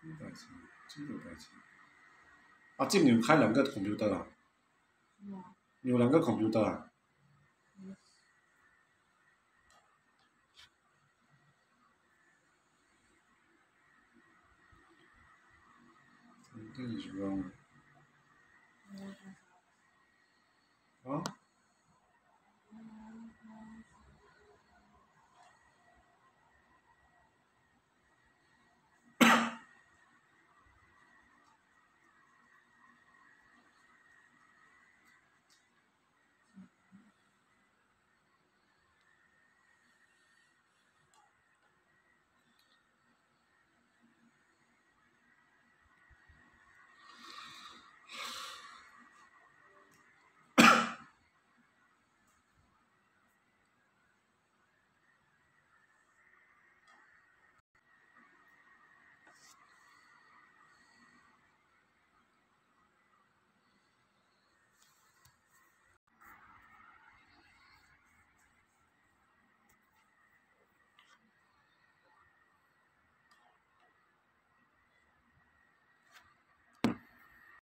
什么代志？怎代？啊，开两个 computer 啊？有两个 computer 啊？嗯，这什么？